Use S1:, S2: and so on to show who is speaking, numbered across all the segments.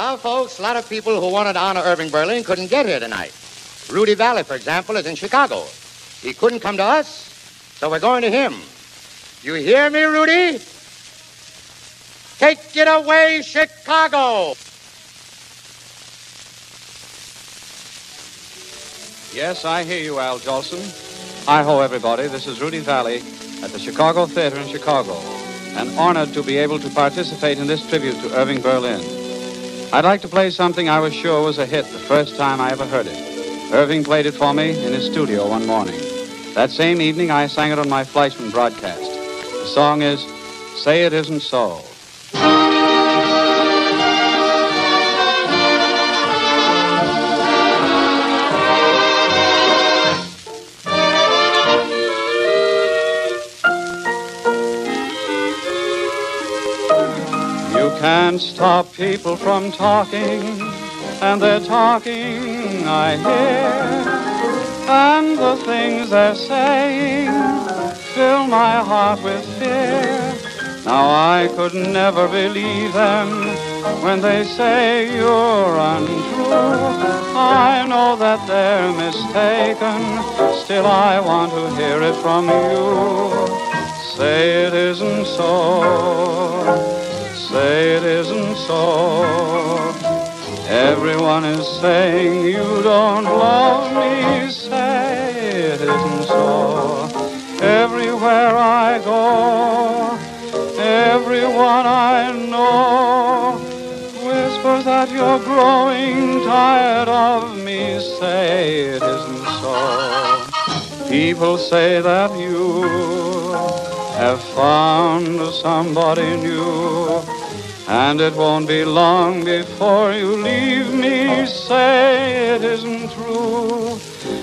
S1: Now, folks, a lot of people who wanted to honor Irving Berlin couldn't get here tonight. Rudy Vallée, for example, is in Chicago. He couldn't come to us, so we're going to him. You hear me, Rudy? Take it away, Chicago!
S2: Yes, I hear you, Al Jolson. Hi ho, everybody. This is Rudy Vallée at the Chicago Theater in Chicago, and honored to be able to participate in this tribute to Irving Berlin. I'd like to play something I was sure was a hit the first time I ever heard it. Irving played it for me in his studio one morning. That same evening, I sang it on my Fleischmann broadcast. The song is Say It Isn't So. You can't stop people from talking, and they're talking, I hear. And the things they're saying fill my heart with fear. Now I could never believe them when they say you're untrue. I know that they're mistaken, still I want to hear it from you. Say it isn't so. It isn't so. Everyone is saying you don't love me. Say it isn't so. Everywhere I go, everyone I know whispers that you're growing tired of me. Say it isn't so. People say that you have found somebody new. And it won't be long before you leave me. Say it isn't true.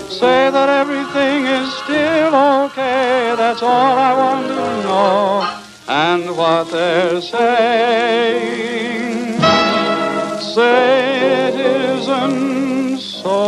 S2: Say that everything is still okay. That's all I want to know. And what they're saying, say it isn't so.